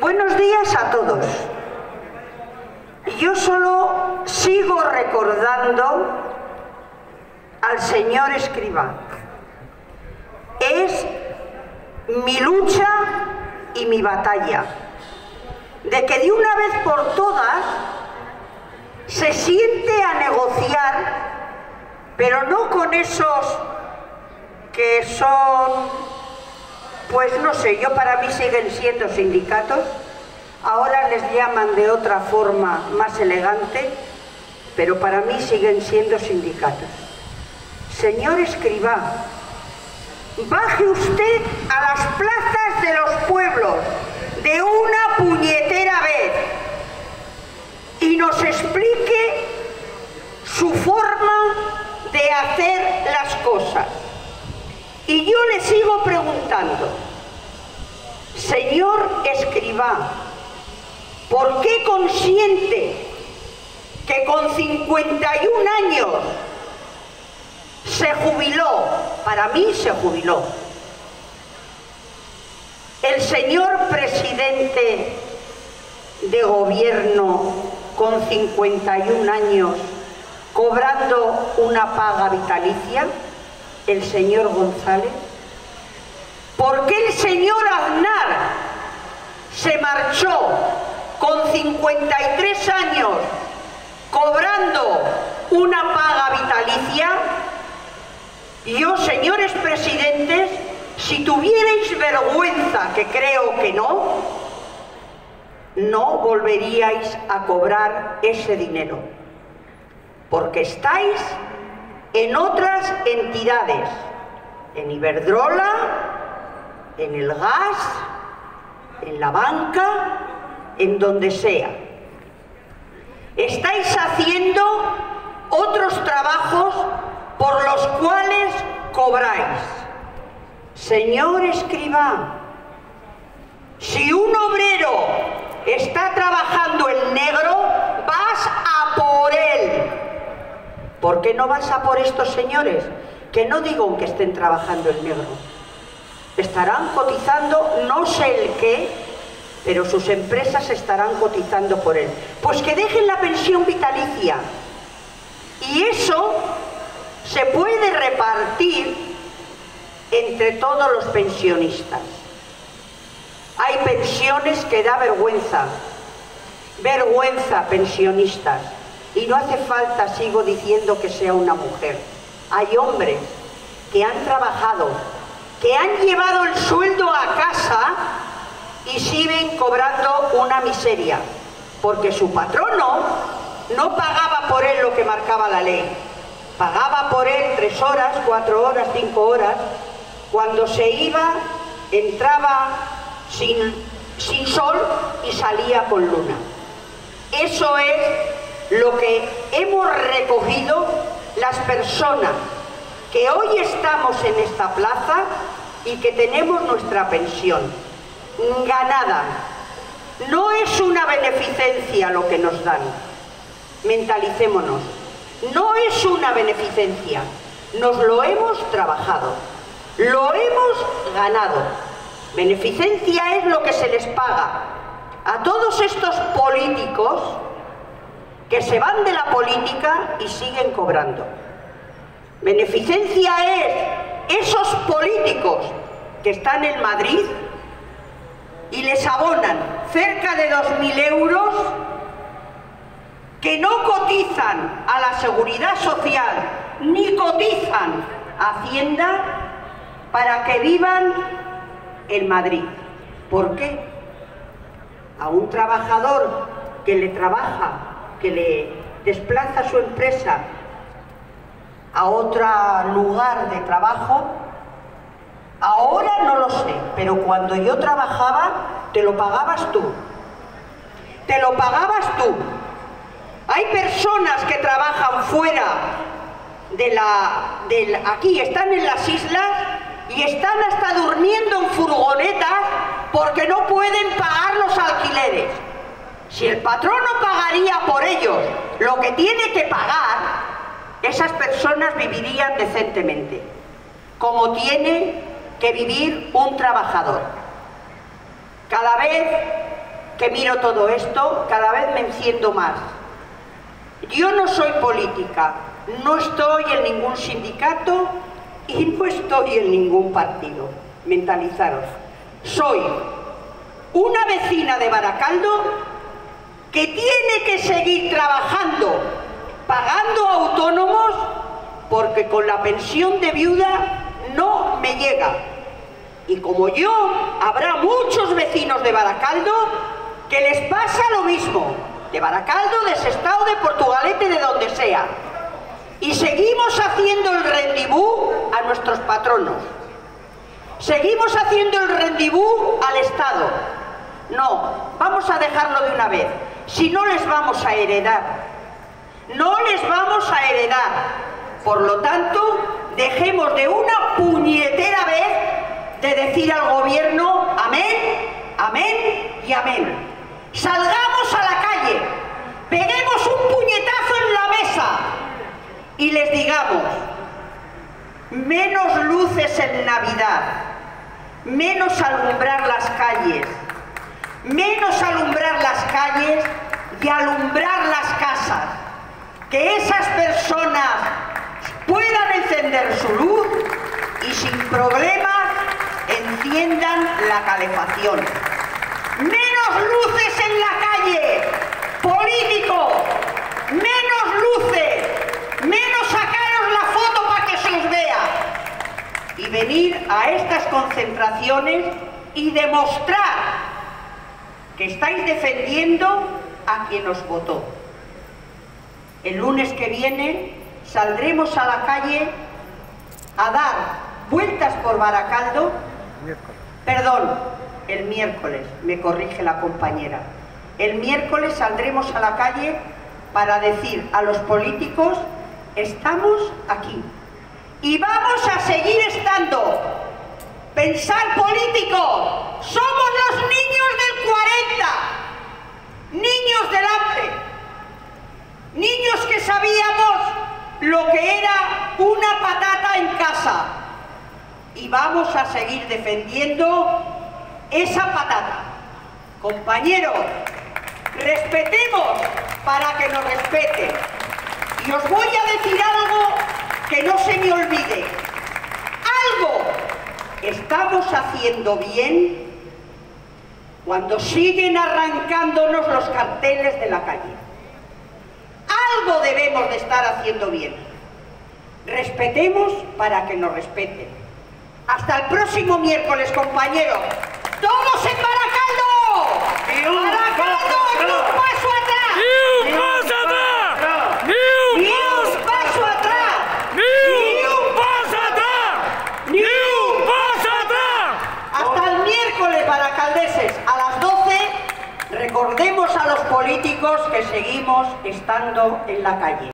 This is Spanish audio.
Buenos días a todos. Yo solo sigo recordando al señor escriba. Es mi lucha y mi batalla. De que de una vez por todas se siente a negociar, pero no con esos que son, pues no sé, yo para mí siguen siendo sindicatos, ahora les llaman de otra forma más elegante, pero para mí siguen siendo sindicatos. Señor escriba, baje usted a las plazas de los pueblos de una puñetera vez y nos explique su forma de hacer las cosas. Y yo le sigo preguntando, señor escriba, ¿por qué consiente que con 51 años se jubiló, para mí se jubiló, el señor presidente de gobierno con 51 años cobrando una paga vitalicia? El señor González? ¿Por qué el señor Aznar se marchó con 53 años cobrando una paga vitalicia? Yo, señores presidentes, si tuvierais vergüenza, que creo que no, no volveríais a cobrar ese dinero, porque estáis en otras entidades, en Iberdrola, en el gas, en la banca, en donde sea. Estáis haciendo otros trabajos por los cuales cobráis. Señor escriba, si un obrero está trabajando en negro, vas a por él ¿Por qué no vas a por estos señores? Que no digo que estén trabajando en negro. Estarán cotizando no sé el qué, pero sus empresas estarán cotizando por él. Pues que dejen la pensión vitalicia. Y eso se puede repartir entre todos los pensionistas. Hay pensiones que da vergüenza. Vergüenza, pensionistas. Y no hace falta, sigo diciendo, que sea una mujer. Hay hombres que han trabajado, que han llevado el sueldo a casa y siguen cobrando una miseria, porque su patrono no pagaba por él lo que marcaba la ley, pagaba por él tres horas, cuatro horas, cinco horas, cuando se iba, entraba sin, sin sol y salía con luna. Eso es lo que hemos recogido las personas que hoy estamos en esta plaza y que tenemos nuestra pensión ganada. No es una beneficencia lo que nos dan, mentalicémonos. No es una beneficencia, nos lo hemos trabajado, lo hemos ganado. Beneficencia es lo que se les paga a todos estos políticos que se van de la política y siguen cobrando. Beneficencia es esos políticos que están en Madrid y les abonan cerca de 2.000 euros que no cotizan a la seguridad social ni cotizan a Hacienda para que vivan en Madrid. ¿Por qué? A un trabajador que le trabaja que le desplaza su empresa a otro lugar de trabajo, ahora no lo sé, pero cuando yo trabajaba te lo pagabas tú. Te lo pagabas tú. Hay personas que trabajan fuera de la, aquí, están en las islas y están hasta durmiendo en furgonetas porque no pueden pagar los alquileres. Si el patrón no pagaría por ellos lo que tiene que pagar, esas personas vivirían decentemente, como tiene que vivir un trabajador. Cada vez que miro todo esto, cada vez me enciendo más. Yo no soy política, no estoy en ningún sindicato y no estoy en ningún partido. Mentalizaros. Soy una vecina de Baracaldo que tiene que seguir trabajando, pagando autónomos, porque con la pensión de viuda no me llega. Y como yo, habrá muchos vecinos de Baracaldo que les pasa lo mismo, de Baracaldo, de Sestao, de Portugalete, de donde sea. Y seguimos haciendo el rendibú a nuestros patronos. Seguimos haciendo el rendibú al Estado. No, vamos a dejarlo de una vez. Si no les vamos a heredar. No les vamos a heredar. Por lo tanto, dejemos de una puñetera vez de decir al gobierno amén, amén y amén. Salgamos a la calle, peguemos un puñetazo en la mesa y les digamos, menos luces en Navidad, menos alumbrar las calles, menos alumbrar las calles y alumbrar las casas. Que esas personas puedan encender su luz y sin problemas enciendan la calefacción. Menos luces en la calle, político, menos luces, menos sacaros la foto para que se os vea. Y venir a estas concentraciones y demostrar que estáis defendiendo a quien os votó. El lunes que viene saldremos a la calle a dar vueltas por Baracaldo. Perdón, el miércoles, me corrige la compañera. El miércoles saldremos a la calle para decir a los políticos, estamos aquí. Y vamos a seguir estando. Pensar político, somos los niños 40, niños del niños que sabíamos lo que era una patata en casa. Y vamos a seguir defendiendo esa patata. Compañeros, respetemos para que nos respeten. Y os voy a decir algo que no se me olvide. Algo estamos haciendo bien cuando siguen arrancándonos los carteles de la calle. Algo debemos de estar haciendo bien. Respetemos para que nos respeten. Hasta el próximo miércoles, compañeros. ¡Todos en Baracaldo! ¡Baracaldo! ¡Ni un paso atrás! ¡Ni un paso atrás! ¡Ni un ¡Ni un paso atrás! ¡Ni un paso atrás! ¡Ni un paso atrás! Hasta el miércoles, baracaldeses, a las 12, recordemos a los políticos que seguimos estando en la calle.